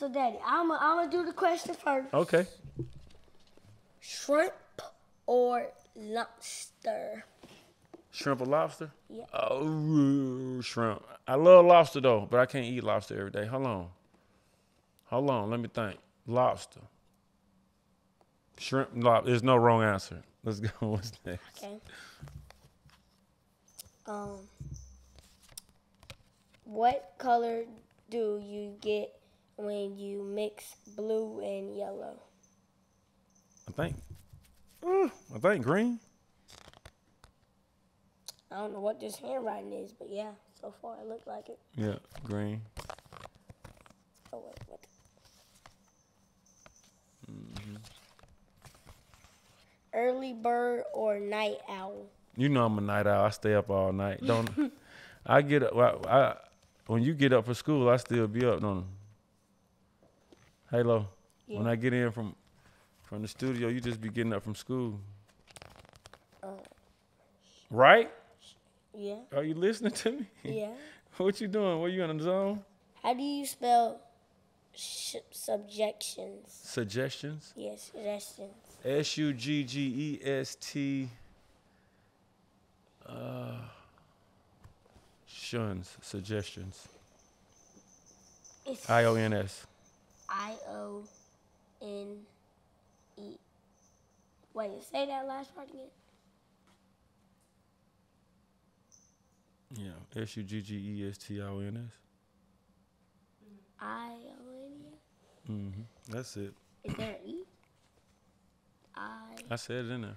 So, Daddy, I'm gonna do the question first. Okay. Shrimp or lobster? Shrimp or lobster? Yeah. Oh, shrimp. I love lobster though, but I can't eat lobster every day. Hold on. Hold on. Let me think. Lobster. Shrimp. Lob- There's no wrong answer. Let's go. What's next? Okay. Um, what color do you get when you mix blue and yellow? I think. Mm, I think green. I don't know what this handwriting is, but yeah, so far it looked like it. Yeah, green. Oh wait, what? Early bird or night owl? You know I'm a night owl. I stay up all night. Don't. I get up. I, I when you get up for school, I still be up. Don't. Halo. When Yeah. I get in from from the studio, you just be getting up from school. right? Yeah, Are you listening to me? yeah. what you doing? Were you in the zone? How do you spell sh- subjections? Suggestions. Yes, suggestions. S U G G E S T. Uh, shuns. Suggestions. I O N S. I O N E. Wait, say that last part again. Yeah. S U G G E S T I O N S. I O N E. Mm-hmm. That's it. Is there an E? I. I said it in there.